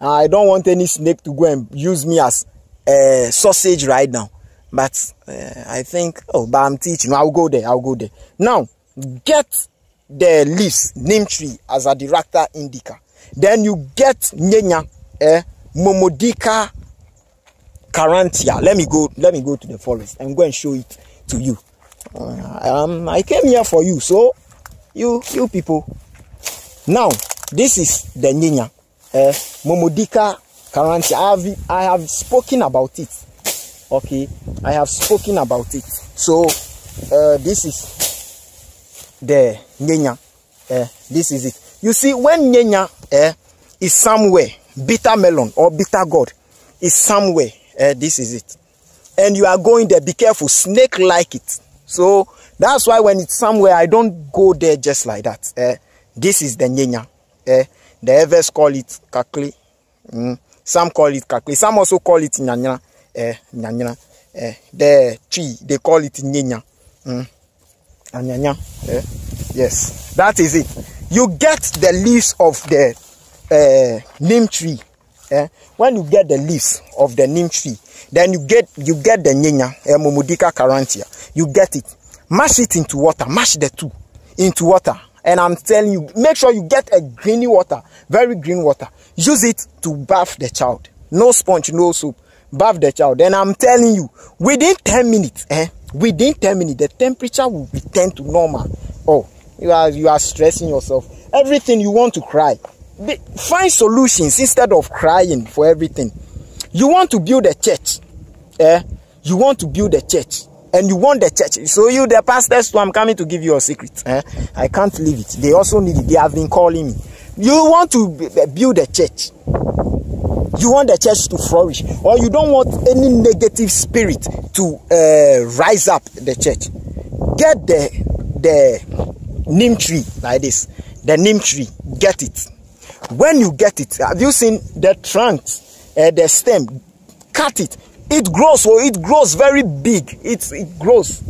i don't want any snake to go and use me as a uh, sausage right now. But uh, i think oh but i'm teaching i'll go there i'll go there. Now get the leaves neem tree as a director indica. Then you get nyenya eh momodica carantia. Let me go let me go to the forest and go and show it to you um i came here for you so you you people now this is the nyenya eh momodica carantia i have i have spoken about it Okay, I have spoken about it. So uh, this is the nyenya. Uh, this is it. You see, when nyenya uh, is somewhere, bitter melon or bitter gourd is somewhere. Uh, this is it. And you are going there, be careful. Snake like it. So that's why when it's somewhere, I don't go there just like that. Uh, this is the nyenya. Uh, the others call it kakli. Mm. Some call it kakli. Some also call it nyanya. Uh, nyanya. Uh, the tree, they call it nyenya. Mm. Anyanya. Uh, yes, that is it. You get the leaves of the uh, neem tree. Eh? When you get the leaves of the neem tree, then you get you get the nyenya, uh, Momordica charantia. You get it. Mash it into water. Mash the two into water. And I'm telling you, make sure you get a greeny water, very green water. Use it to bath the child. No sponge, no soap. Bath the child. And I'm telling you, within 10 minutes, eh, within 10 minutes, the temperature will return to normal. Oh, you are you are stressing yourself. Everything you want to cry. Find solutions instead of crying for everything. You want to build a church. Eh? You want to build a church and you want the church. So you, the pastors, too, I'm coming to give you a secret. Eh? I can't leave it. They also need it. They have been calling me. You want to build a church. You want the church to flourish, or you don't want any negative spirit to uh, rise up the church. Get the the neem tree like this. The neem tree. Get it. When you get it, have you seen the trunk, uh, the stem? Cut it it grows or oh, it grows very big. It, it grows.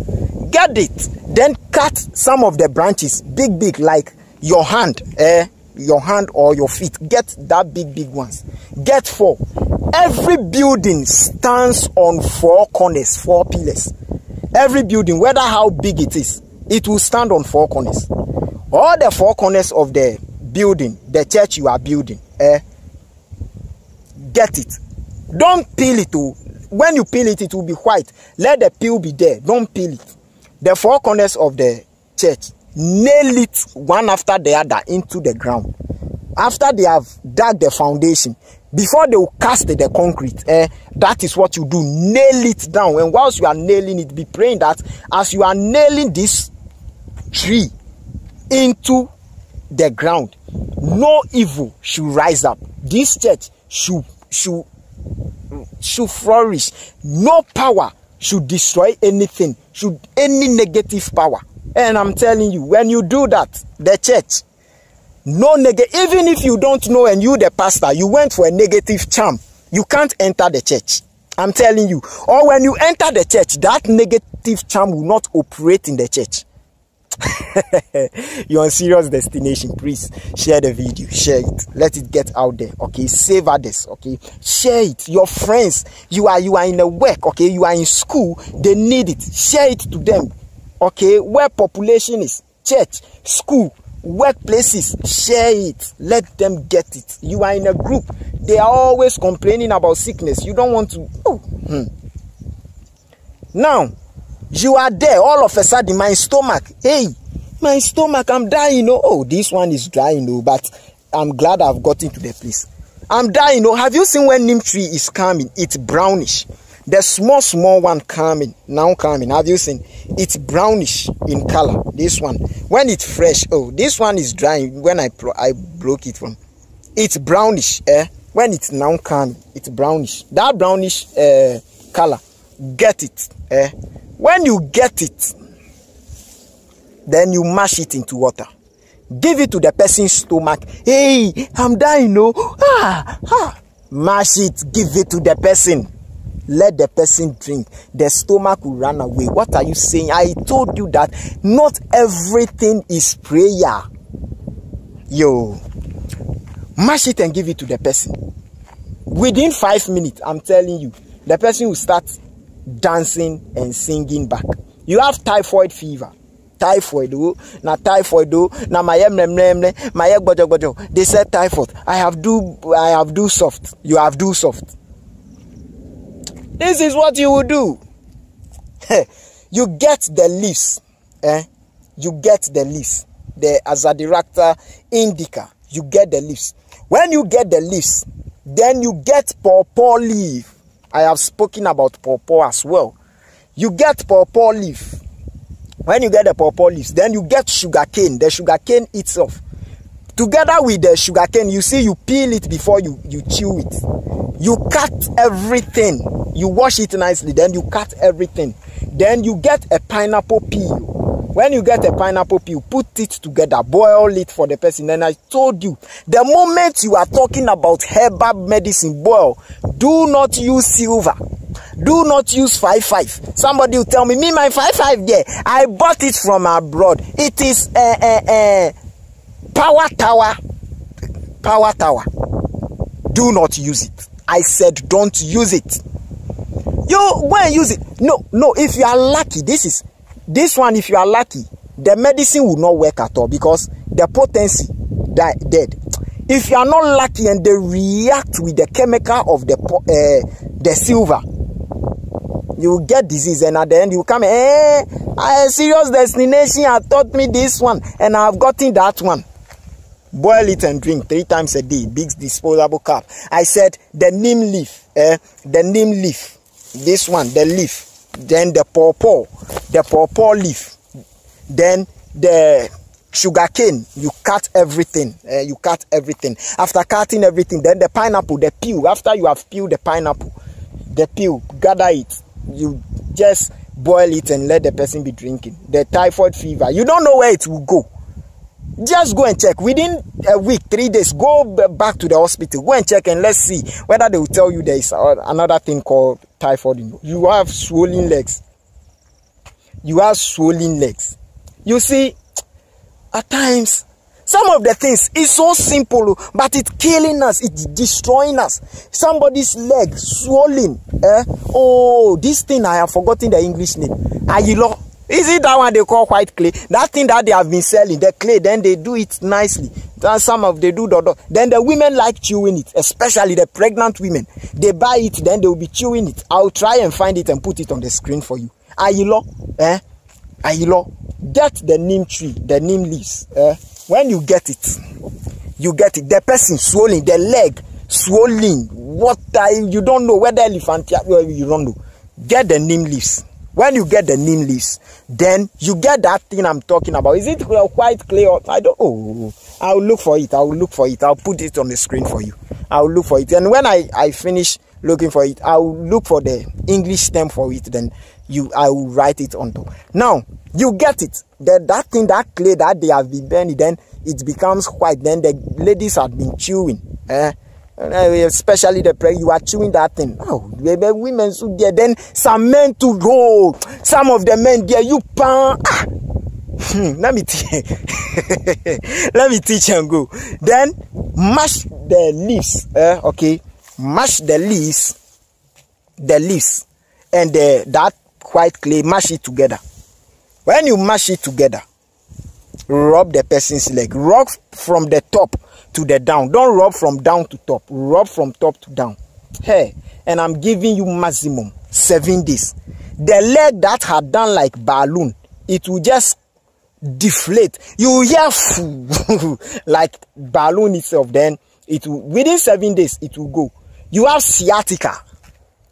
Get it. Then cut some of the branches big big like your hand eh? Your hand or your feet. Get that big big ones. Get four. Every building stands on four corners four pillars. Every building whether how big it is it will stand on four corners. All the four corners of the building the church you are building eh? Get it. Don't peel it to when you peel it, it will be white. Let the peel be there. Don't peel it. The four corners of the church, nail it one after the other into the ground. After they have dug the foundation, before they will cast the concrete, eh, that is what you do. Nail it down. And whilst you are nailing it, be praying that as you are nailing this tree into the ground, no evil should rise up. This church should should should flourish. No power should destroy anything, should any negative power. And I'm telling you, when you do that, the church, no negative, even if you don't know and you the pastor, you went for a negative charm, you can't enter the church. I'm telling you. Or when you enter the church, that negative charm will not operate in the church. you're on Sirius Destination please share the video share it. Let it get out there okay? Save others okay? Share it. Your friends you are you are in a work okay? You are in school they need it. Share it to them okay? Where population is church school workplaces share it. Let them get it. You are in a group. They are always complaining about sickness. You don't want to oh hmm. now you are there all of a sudden my stomach hey my stomach i'm dying oh, oh this one is dying oh but i'm glad i've gotten to the place. I'm dying oh have you seen when neem tree is coming? It's brownish. The small small one coming now coming have you seen? It's brownish in color this one. When it's fresh oh this one is drying when i i broke it from. It's brownish eh? When it's now coming it's brownish. That brownish uh, color get it eh when you get it, then you mash it into water. Give it to the person's stomach. Hey, I'm dying, no. Ah, ah. Mash it, give it to the person. Let the person drink. The stomach will run away. What are you saying? I told you that not everything is prayer. Yo, mash it and give it to the person. Within five minutes, I'm telling you, the person will start dancing and singing back. You have typhoid fever. Typhoid, oh, na typhoid, oh, na my mremremre, my gbojo. They said typhoid. I have do, I have do soft. You have do soft. This is what you will do. you get the leaves, eh? You get the leaves, the Azadirachta indica. You get the leaves. When you get the leaves, then you get pawpaw leaf I have spoken about pawpaw as well. You get pawpaw leaf. When you get the pawpaw leaves, then you get sugarcane. The sugarcane itself. Together with the sugar cane, you see you peel it before you, you chew it. You cut everything. You wash it nicely. Then you cut everything. Then you get a pineapple peel when you get a pineapple peel put it together boil it for the person and i told you the moment you are talking about herbal medicine boil do not use silver do not use five five somebody will tell me me my five five yeah i bought it from abroad it is a uh, uh, uh, power tower. Power tower. Do not use it. I said don't use it. You go and use it. No no if you are lucky this is this one if you are lucky the medicine will not work at all because the potency die dead. If you are not lucky and they react with the chemical of the uh, the silver you get disease and at the end you come eh a serious destination had taught me this one and i have gotten that one boil it and drink three times a day. Big disposable cup i said the neem leaf eh the neem leaf. This one the leaf. Then the pawpaw. The pawpaw leaf. Then the sugar cane you cut everything uh, you cut everything. After cutting everything then the pineapple the peel. After you have peeled the pineapple the peel gather it. You just boil it and let the person be drinking. The typhoid fever. You don't know where it will go just go and check. Within a week three days go back to the hospital. Go and check and let's see whether they will tell you there is another thing called typhoid. You have swollen legs. You have swollen legs. You see at times some of the things is so simple but it's killing us. It's destroying us. Somebody's leg swollen eh? Oh this thing i have forgotten the english name. Ayilo is it that one they call white clay? That thing that they have been selling the clay then they do it nicely. Then some of they do the then the women like chewing it especially the pregnant women. They buy it then they will be chewing it. I'll try and find it and put it on the screen for you. Ayilo eh? Ayilo. Get the neem tree the neem leaves eh? When you get it you get it. The person swollen the leg swollen I, you don't know whether elephant you don't know. Get the neem leaves when you get the neem leaves then you get that thing i'm talking about. Is it white clay or i don't oh i'll look for it. I'll look for it. I'll put it on the screen for you. I'll look for it. And when i i finish looking for it i'll look for the english name for it then you i will write it on top. Now you get it. That that thing that clay that they have been burning then it becomes white. Then the ladies have been chewing eh especially the prayer you are chewing that thing. Oh baby women so there. Then some men to go. Some of the men there you pan. Ah. hmm, let me teach let me teach and go. Then mash the leaves eh, okay? Mash the leaves the leaves and the, that white clay mash it together. When you mash it together rub the person's leg. Rub from the top to the down. Don't rub from down to top. Rub from top to down. Hey and i'm giving you maximum seven days. The leg that had done like balloon it will just deflate. You hear like balloon itself. Then it will within seven days it will go. You have sciatica.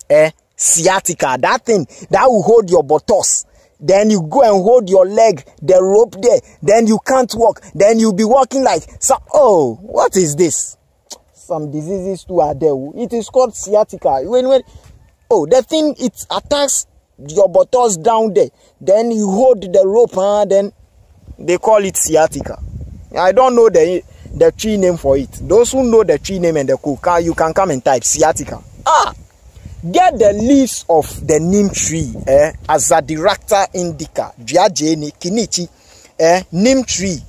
Eh sciatica. That thing that will hold your buttocks then you go and hold your leg the rope there. Then you can't walk. Then you'll be walking like so oh what is this? Some diseases too are there it is called sciatica. When when oh the thing it attacks your buttocks down there. Then you hold the rope huh? then they call it sciatica. I don't know the the tree name for it. Those who know the tree name and the cook you can come and type sciatica. Ah get the leaves of the neem tree eh, Azadirachta indica Giageni Kinichi eh, neem tree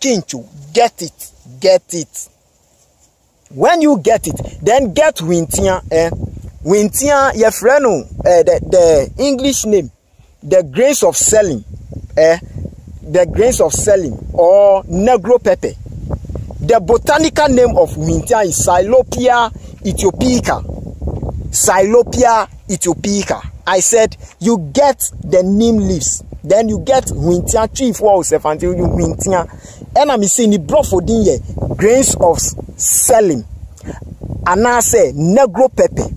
Kinchu get it get it. When you get it then get wintia eh, wintia yɛfrɛ eh, the, the English name the grains of selling eh, the grains of selling or negro pepper. The botanical name of wintia is Psilopia ethiopica Psilopia ethiopica. I said you get the neem leaves, then you get wintia tree for yourself until you wintia. And I'm seeing the brofodin here, grains of selling. Say negro pepper.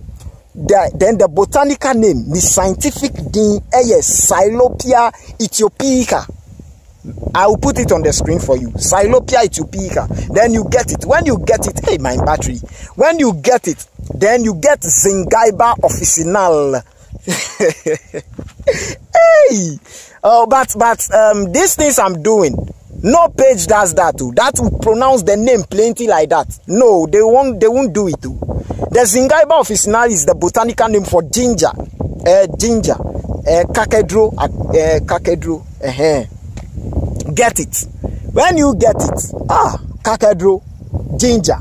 the, then the botanical name the scientific din ɛyɛ Psilopia ethiopica I will put it on the screen for you. Xylopia aethiopica. Then you get it. When you get it, hey, my battery. When you get it, then you get Zingiber officinal. hey, oh, but but um, these things I'm doing, no page does that too. That will pronounce the name plenty like that. No, they won't. They won't do it too. The Zingiber officinal is the botanical name for ginger. Uh, ginger. Uh, kakedro. Uh, kakedro. Uh -huh. Get it. When you get it ah kakadro ginger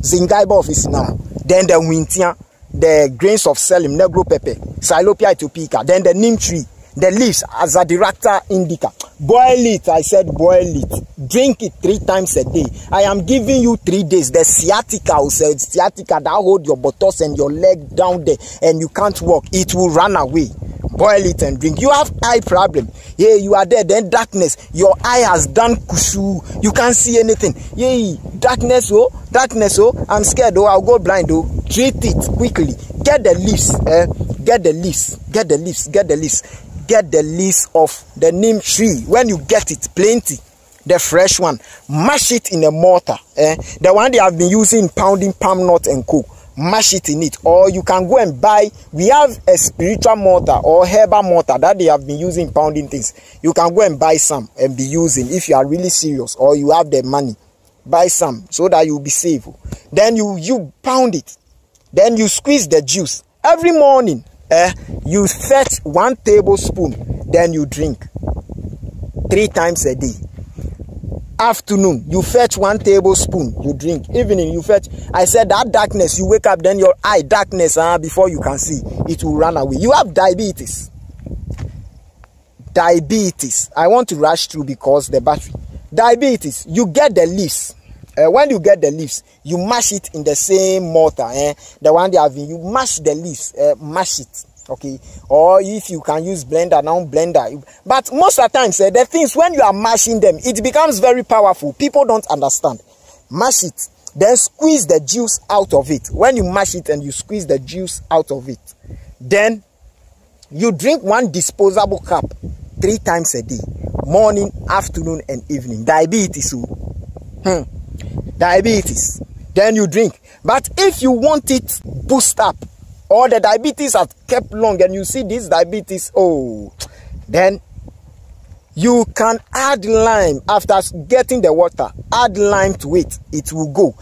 zingaiba officinal then the wintia the grains of selim negro pepper xylopia ethiopica then the neem tree the leaves azadiracta indica. Boil it i said boil it. Drink it three times a day. I am giving you three days. The sciatica will say sciatica that hold your buttocks and your leg down there and you can't walk it will run away boil it and drink. You have eye problem. Yeah you are there then darkness. Your eye has done kushu you can't see anything. Yeah darkness oh darkness oh. I'm scared oh. I'll go blind oh. Treat it quickly. Get the leaves eh? Get the leaves. Get the leaves get the leaves. Get the leaves of the neem tree. When you get it plenty. The fresh one. Mash it in a mortar eh? The one they have been using pounding palm nut and coke mash it in it. Or you can go and buy we have a spiritual mortar or herbal mortar that they have been using pounding things. You can go and buy some and be using if you are really serious or you have the money. Buy some so that you'll be safe. Then you you pound it. Then you squeeze the juice. Every morning eh you fetch one tablespoon then you drink three times a day afternoon you fetch one tablespoon you drink. Evening you fetch. I said that darkness you wake up then your eye darkness uh, before you can see it will run away. You have diabetes. Diabetes. I want to rush through because the battery. Diabetes you get the leaves. Uh, when you get the leaves you mash it in the same mortar eh? the one they have you mash the leaves uh, mash it okay? Or if you can use blender now blender. But most of the times uh, the things when you are mashing them it becomes very powerful. People don't understand. Mash it then squeeze the juice out of it. When you mash it and you squeeze the juice out of it then you drink one disposable cup three times a day morning afternoon and evening. Diabetes oh. hmm. diabetes. Then you drink. But if you want it boost up or the diabetes has kept long and you see this diabetes oh then you can add lime after getting the water. Add lime to it it will go